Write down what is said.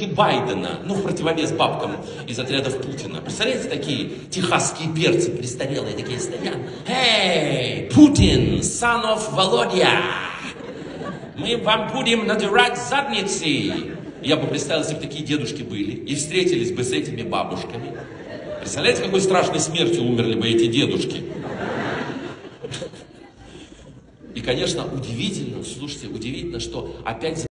дедушки Байдена, ну, в противовес бабкам из отрядов Путина. Представляете, такие техасские перцы престарелые такие стоят. Эй, Путин, son of Володя, мы вам будем надирать задницы. Я бы представил, если бы такие дедушки были и встретились бы с этими бабушками. Представляете, какой страшной смертью умерли бы эти дедушки? И, конечно, удивительно, слушайте, удивительно, что опять